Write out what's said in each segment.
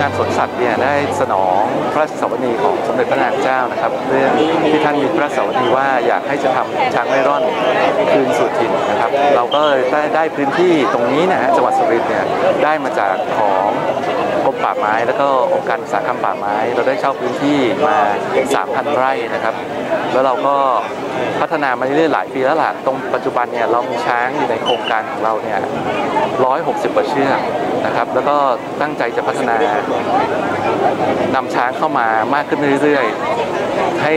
การสนสัตว์เนี่ยได้สนองพระราชสวนีของสมเด็จพระนางเจ้านะครับเรื่องที่ท่านมีพระสวนีว่าอยากให้จะทำช้างไร่ร่อนคืนสู่ถิ่นนะครับ เราก็ได้ได้พื้นที่ตรงนี้นะฮะจังหวัดสุรินทร์เนี่ยได้มาจากของ กรมป่าไม้ แล้วก็องค์การสาหกรรมป่าไม้ เราได้เช่าพื้นที่มา 3,000 ไร่นะครับ แล้วเราก็พัฒนามาเรื่อยๆหลายปีแล้วล่ะตรงปัจจุบันเนี่ยเรามีช้างอยู่ในโครงการของเราเนี่ย160กว่าเชือกนะครับ แล้วก็ตั้งใจจะพัฒนานำช้างเข้ามามากขึ้นเรื่อยๆ ให้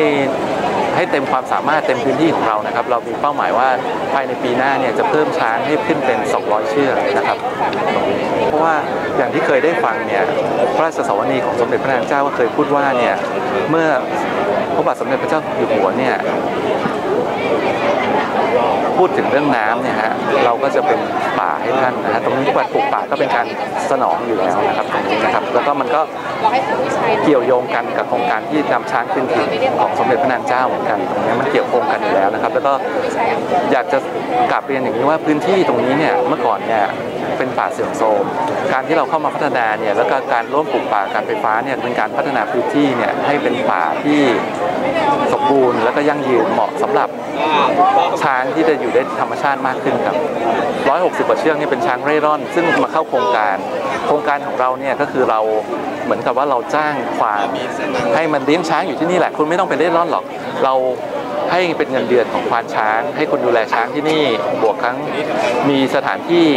ให้เต็มความสามารถเต็มพื้นที่ของเรานะครับ เรามีเป้าหมายว่าภายในปีหน้าเนี่ยจะเพิ่มช้างให้ขึ้นเป็น 200 เชือกนะครับ เพราะว่าอย่างที่เคยได้ฟังเนี่ยพระราชสวนีของสมเด็จพระนางเจ้าก็เคยพูดว่าเนี่ยเมื่อพระบาทสมเด็จพระเจ้าอยู่หัวเนี่ยพูดถึงเรื่องน้ำเนี่ยฮะเราก็จะเป็นป่าให้ท่านนะฮะตรงนี้การปลูกป่าก็เป็นการสนองอยู่แล้วนะครับ ตรงนี้นะครับแล้วก็มันก็เกี่ยวโยงกันกับโครงการที่นำช้างขึ้นถิ่นของสมเด็จพระนางเจ้าเหมือนกันตรงนี้มันเกี่ยวโยงกันอยู่แล้วนะครับ แล้วก็อยากจะกลับเรียนอย่างนี้ว่าพื้นที่ตรงนี้เนี่ยเมื่อก่อนเนี่ยเป็นป่าเสื่อมโทรม การที่เราเข้ามาพัฒนาเนี่ยแล้วก็การร่วมปลูกป่าการไฟฟ้าเนี่ยเป็นการพัฒนาพื้นที่เนี่ยให้เป็นป่าที่สมบูรณ์ แล้วก็ยั่งยืนเหมาะสำหรับช้างที่จะอยู่ได้ธรรมชาติมากขึ้นครับ 160กว่าเชือกนี่เป็นช้างเร่ร่อน ซึ่งมาเข้าโครงการ โครงการของเราเนี่ยก็คือเราเหมือนกับว่าเราจ้างควานให้มันเลี้ยงช้างอยู่ที่นี่แหละ คุณไม่ต้องไปเร่ร่อนหรอก เราให้เป็นเงินเดือนของควานช้าง ให้คนดูแลช้างที่นี่บวกทั้งมีสถานที่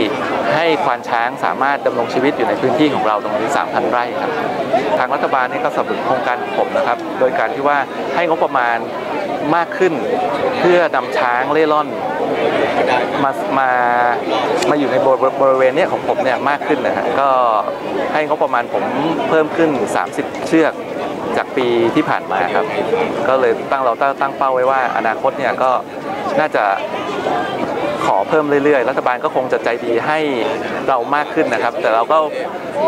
ให้ควานช้างสามารถดำรงชีวิตอยู่ในพื้นที่ของเราตรงนี้ 3,000 ไร่ครับ ทางรัฐบาลนี่ก็สนับสนุนโครงการของผมนะครับ โดยการที่ว่าให้งบประมาณมากขึ้น เพื่อนำช้างเล่ร่อน มามามาอยู่ในบริบริเวณเนี้ยของผมเนี่ยมากขึ้นนะฮะก็ให้งบประมาณผมเพิ่มขึ้น 30 เชือกจากปีที่ผ่านมาครับ ก็เลยตั้งเราตั้งเป้าไว้ว่าอนาคตเนี่ยก็น่าจะ ขอเพิ่มเรื่อยๆ รัฐบาลก็คงจะใจดีให้เรามากขึ้นนะครับ แต่เราก็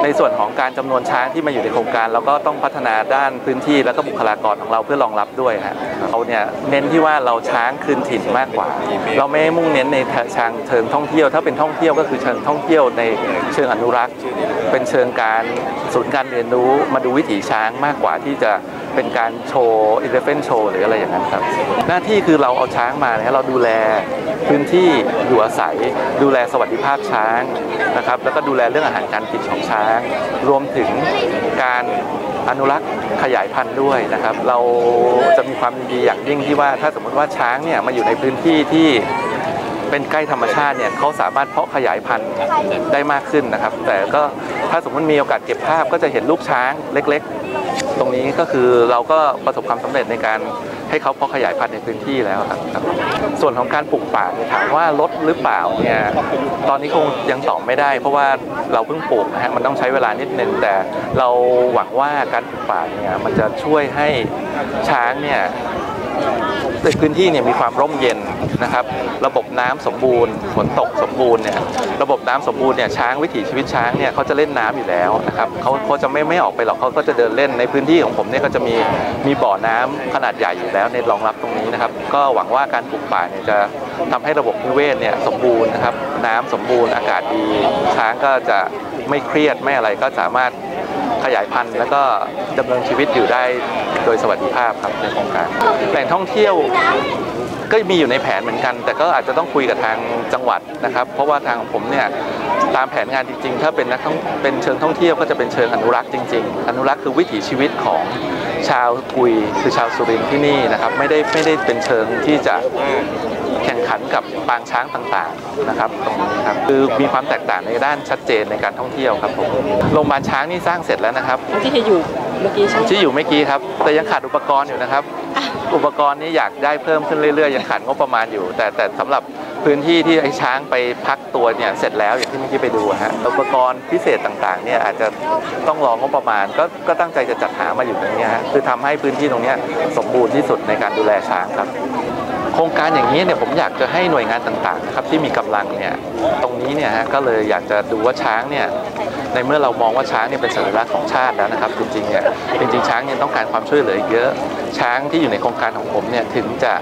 ในส่วนของการจำนวนช้างที่มาอยู่ในโครงการ เราก็ต้องพัฒนาด้านพื้นที่แล้วก็บุคลากรของเราเพื่อรองรับด้วยฮะเราเนี่ยเน้นที่ว่าเราช้างคืนถิ่นมากกว่า เราไม่มุ่งเน้นในทางเชิงท่องเที่ยว ถ้าเป็นท่องเที่ยวก็คือเชิงท่องเที่ยวในเชิงอนุรักษ์ เป็นเชิงการศูนย์การเรียนรู้มาดูวิถีช้างมากกว่าที่จะเป็นการโชว์อิเลฟเฟนโชว์หรืออะไรอย่างนั้นครับ หน้าที่คือเราเอาช้างมาเนี่ยเราดูแลพื้นที่อยู่อาศัย ดูแลสวัสดิภาพช้างนะครับแล้วก็ดูแลเรื่องอาหารการกินของช้าง รวมถึงการอนุรักษ์ขยายพันธุ์ด้วยนะครับ เราจะมีความดีอย่างยิ่งที่ว่าถ้าสมมติว่าช้างเนี่ยมาอยู่ในพื้นที่ที่ เป็นใกล้ธรรมชาติเนี่ยเขาสามารถเพาะขยายพันธุ์ได้มากขึ้นนะครับ แต่ก็ถ้าสมมติมีโอกาสเก็บภาพก็จะเห็นลูกช้างเล็ก ๆ ตรงนี้ก็คือเราก็ประสบความสำเร็จในการให้เขาเพาะขยายพันธุ์ในพื้นที่แล้วครับ ส่วนของการปลูกป่าถามว่าลดหรือเปล่าเนี่ยตอนนี้คงยังตอบไม่ได้ เพราะว่าเราเพิ่งปลูกนะฮะมันต้องใช้เวลานิดนึงแต่เราหวังว่าการปลูกป่าเนี่ยมันจะช่วยให้ช้างเนี่ย ในพื้นที่เนี่ยมีความร่มเย็นนะครับ ระบบน้ำสมบูรณ์ฝนตกสมบูรณ์เนี่ยระบบน้ำสมบูรณ์เนี่ยช้างวิถีชีวิตช้างเนี่ยเขาจะเล่นน้ำอยู่แล้วนะครับเขาเขาจะไม่ไม่ออกไปหรอกเขาก็จะเดินเล่นในพื้นที่ของผมเนี่ยก็จะมีมีบ่อน้ำขนาดใหญ่อยู่แล้วในรองรับตรงนี้นะครับ ก็หวังว่าการปลูกป่าเนี่ยจะทำให้ระบบนิเวศเนี่ยสมบูรณ์นะครับ น้ำสมบูรณ์อากาศดีช้างก็จะไม่เครียดไม่อะไรก็สามารถ ขยายพันธุ์ แล้วก็ดำเนินชีวิตอยู่ได้โดยสวัสดิภาพครับในโครงการแหล่งท่องเที่ยวก็มีอยู่ในแผนเหมือนกัน แต่ก็อาจจะต้องคุยกับทางจังหวัดนะครับ เพราะว่าทางผมเนี่ยตามแผนงานจริง ๆ ถ้าเป็นนักท่องเป็นเชิงท่องเที่ยวก็จะเป็นเชิงอนุรักษ์จริง ๆ อนุรักษ์คือวิถีชีวิตของชาวกุยคือชาวสุรินทร์ที่นี่นะครับ ไม่ได้ไม่ได้เป็นเชิงที่จะ แข่งขันกับปางช้างต่างๆนะครับตรงนี้ครับคือมีความแตกต่างในด้านชัดเจนในการท่องเที่ยวครับผมโรงพยาบาลช้างนี่สร้างเสร็จแล้วนะครับที่จะอยู่เมื่อกี้ใช่ไหมที่อยู่เมื่อกี้ครับแต่ยังขาดอุปกรณ์อยู่นะครับ อุปกรณ์นี้อยากได้เพิ่มขึ้นเรื่อยๆยังขาดงบประมาณอยู่ แต่แต่สำหรับพื้นที่ที่ให้ช้างไปพักตัวเนี่ยเสร็จแล้วอย่างที่เมื่อกี้ไปดูอะฮะอุปกรณ์พิเศษต่างๆเนี่ยอาจจะต้องรองบประมาณก็ก็ตั้งใจจะจัดหามาอยู่ตรงเนี้ยฮะคือทำให้พื้นที่ตรงเนี้ยสมบูรณ์ที่สุดในการดูแลช้างครับโครงการอย่างนี้เนี่ยผมอยากจะให้หน่วยงานต่างๆนะครับที่มีกำลังเนี่ยตรงนี้เนี่ยฮะก็เลยอยากจะดูว่าช้างเนี่ยในเมื่อเรามองว่าช้างเนี่ยเป็นสัญลักษณ์ของชาติแล้วนะครับ จริงๆเนี่ยจริงๆช้างเนี่ยต้องการความช่วยเหลืออีกเยอะ ช้างที่อยู่ในโครงการของผมเนี่ยถึงจะ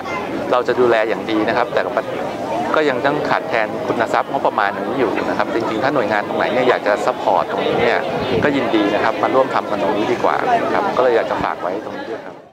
เราจะดูแลอย่างดีนะครับ แต่ก็ยังต้องขาดแคลนทุนทรัพย์งบประมาณอย่างนี้อยู่นะครับ จริงๆ ถ้าหน่วยงานตรงไหนเนี่ยอยากจะ support ตรงนี้เนี่ยก็ยินดีนะครับมาร่วมทำกันตรงนี้ดีกว่าครับก็เลยอยากจะฝากไว้ตรงนี้ด้วยครับ